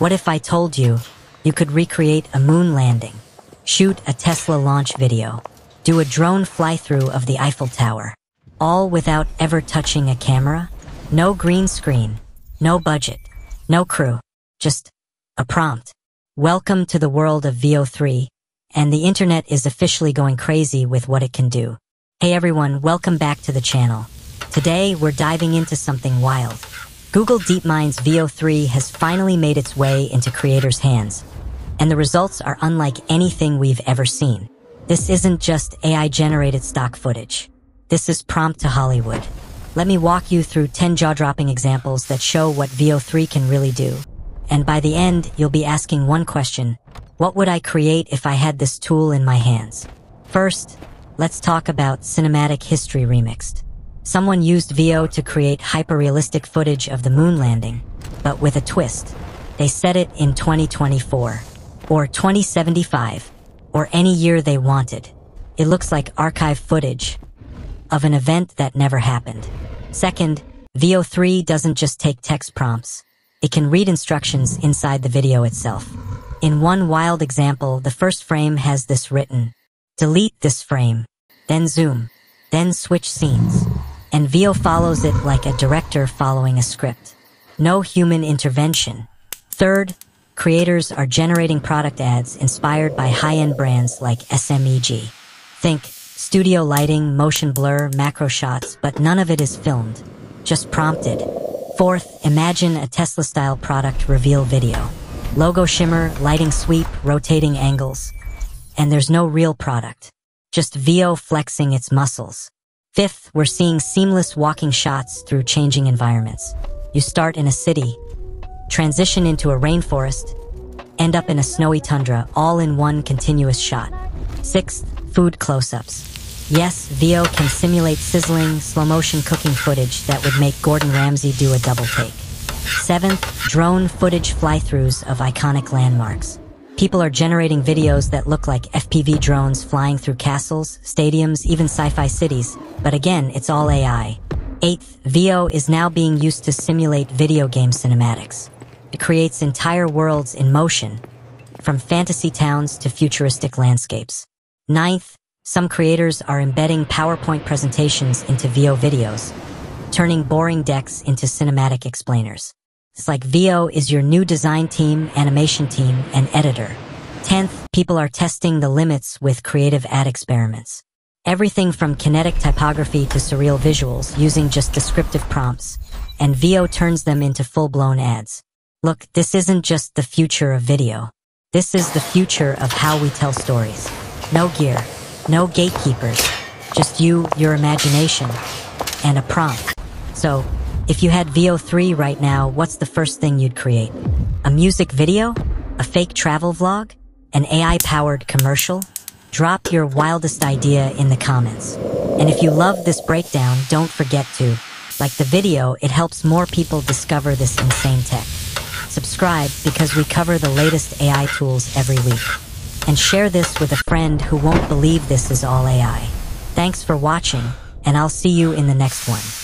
What if I told you you could recreate a moon landing, shoot a Tesla launch video, do a drone fly-through of the Eiffel Tower, all without ever touching a camera? No green screen, no budget, no crew, just a prompt. Welcome to the world of Veo 3, and the internet is officially going crazy with what it can do. Hey everyone, welcome back to the channel. Today, we're diving into something wild. Google DeepMind's Veo 3 has finally made its way into creators' hands, and the results are unlike anything we've ever seen. This isn't just AI-generated stock footage. This is prompt to Hollywood. Let me walk you through 10 jaw-dropping examples that show what Veo 3 can really do. And by the end, you'll be asking one question. What would I create if I had this tool in my hands? First, let's talk about Cinematic History Remixed. Someone used Veo to create hyper-realistic footage of the moon landing, but with a twist. They set it in 2024, or 2075, or any year they wanted. It looks like archive footage of an event that never happened. Second, Veo 3 doesn't just take text prompts. It can read instructions inside the video itself. In one wild example, the first frame has this written, delete this frame, then zoom, then switch scenes. And Veo follows it like a director following a script. No human intervention. Third, creators are generating product ads inspired by high-end brands like SMEG. Think studio lighting, motion blur, macro shots, but none of it is filmed, just prompted. Fourth, imagine a Tesla-style product reveal video. Logo shimmer, lighting sweep, rotating angles. And there's no real product. Just Veo flexing its muscles. Fifth, we're seeing seamless walking shots through changing environments. You start in a city, transition into a rainforest, end up in a snowy tundra, all in one continuous shot. Sixth, food close-ups. Yes, Veo can simulate sizzling, slow-motion cooking footage that would make Gordon Ramsay do a double take. Seventh, drone footage fly-throughs of iconic landmarks. People are generating videos that look like FPV drones flying through castles, stadiums, even sci-fi cities. But again, it's all AI. Eighth, Veo is now being used to simulate video game cinematics. It creates entire worlds in motion, from fantasy towns to futuristic landscapes. Ninth, some creators are embedding PowerPoint presentations into Veo videos, turning boring decks into cinematic explainers. It's like Veo is your new design team, animation team, and editor. Tenth, people are testing the limits with creative ad experiments. Everything from kinetic typography to surreal visuals using just descriptive prompts, and Veo turns them into full-blown ads. Look, this isn't just the future of video. This is the future of how we tell stories. No gear, no gatekeepers, just you, your imagination, and a prompt. So, if you had Veo 3 right now, what's the first thing you'd create? A music video? A fake travel vlog? An AI-powered commercial? Drop your wildest idea in the comments. And if you love this breakdown, don't forget to, like the video, it helps more people discover this insane tech. Subscribe because we cover the latest AI tools every week and share this with a friend who won't believe this is all AI. Thanks for watching, and I'll see you in the next one.